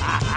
ha ha ha